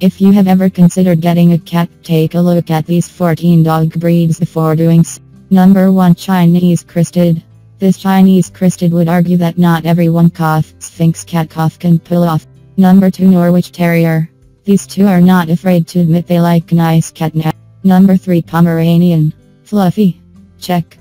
If you have ever considered getting a cat, take a look at these 14 dog breeds before doing so. Number 1 Chinese Crested. This Chinese Crested would argue that not everyone cough Sphinx cat cough can pull off. Number 2 Norwich Terrier. These two are not afraid to admit they like nice catnap. Number 3 Pomeranian. Fluffy. Check.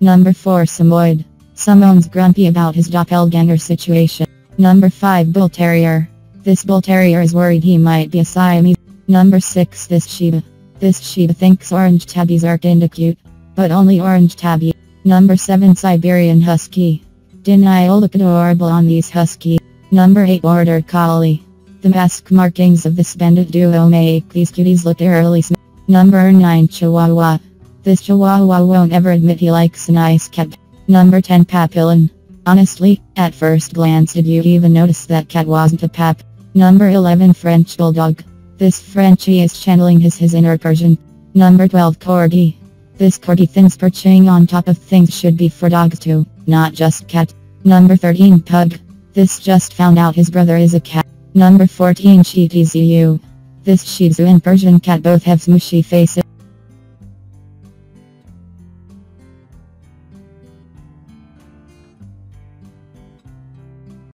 Number 4 Samoyed. Someone's grumpy about his doppelganger situation. Number 5 Bull Terrier. This Bull Terrier is worried he might be a Siamese. Number 6 This Shiba. This Shiba thinks orange tabbies are kinda cute. But only orange tabby. Number 7 Siberian Husky. Denial look adorable on these husky. Number 8 Border Collie. The mask markings of this bandit duo make these cuties look eerily sm- Number 9 Chihuahua. This Chihuahua won't ever admit he likes a nice cat. Number 10 Papillon. Honestly, at first glance did you even notice that cat wasn't a pap? Number 11 French Bulldog. This Frenchie is channeling his, his inner Persian. Number 12 Corgi. This corgi thinks perching on top of things should be for dogs too, not just cat. Number 13 Pug. This just found out his brother is a cat. Number 14 Shih Tzu. This Shih Tzu and Persian cat both have smushy faces.